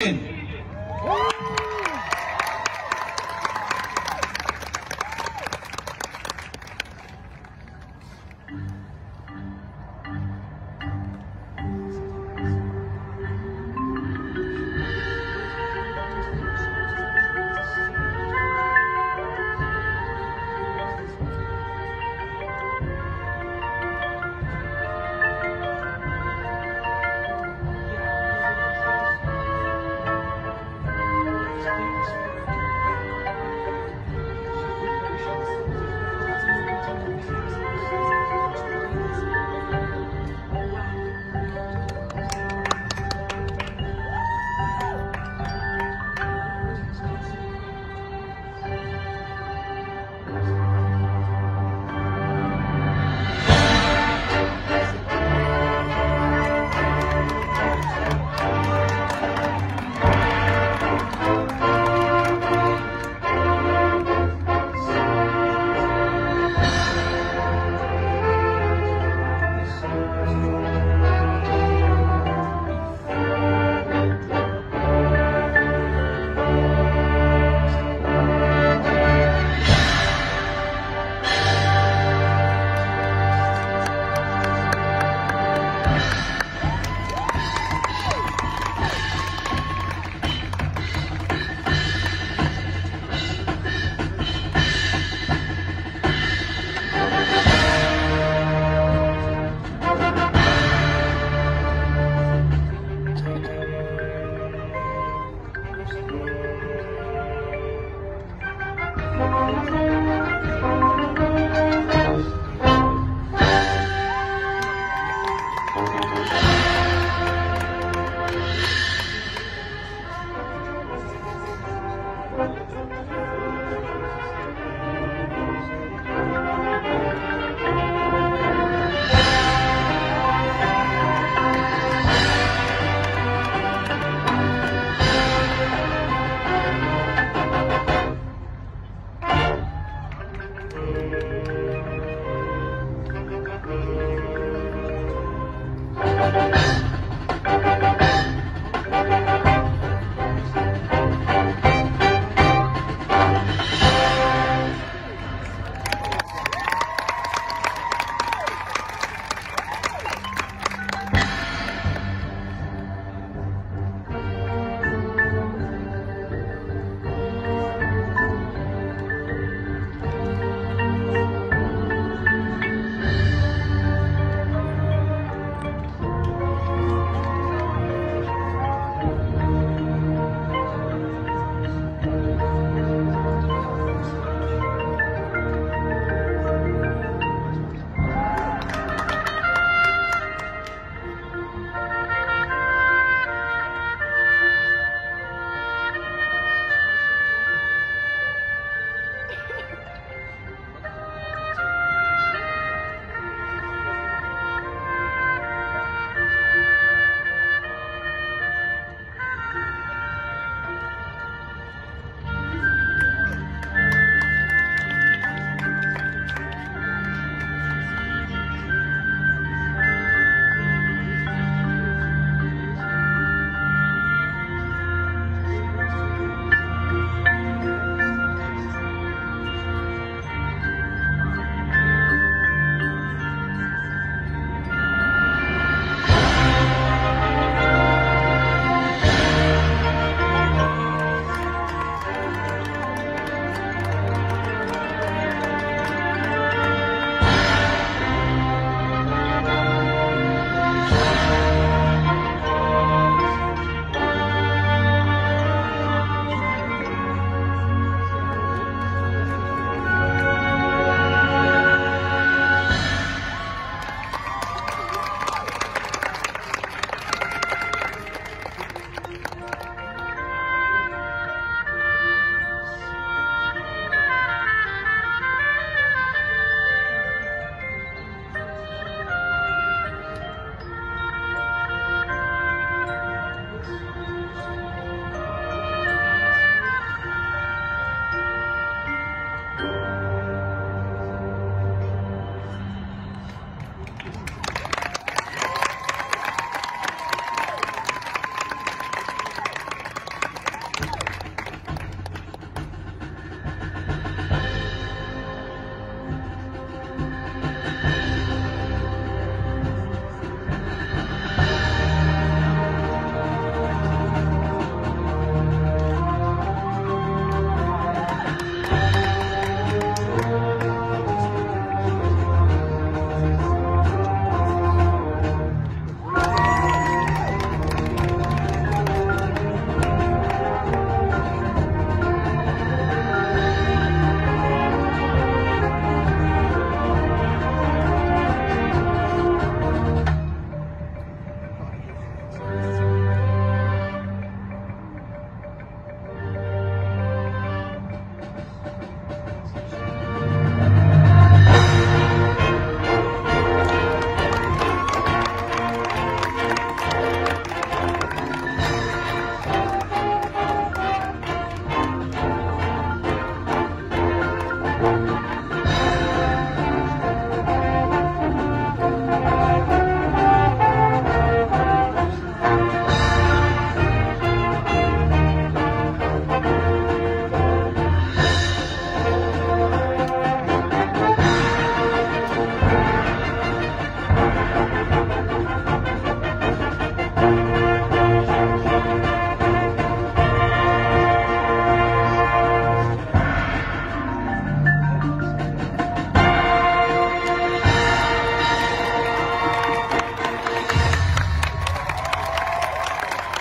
in.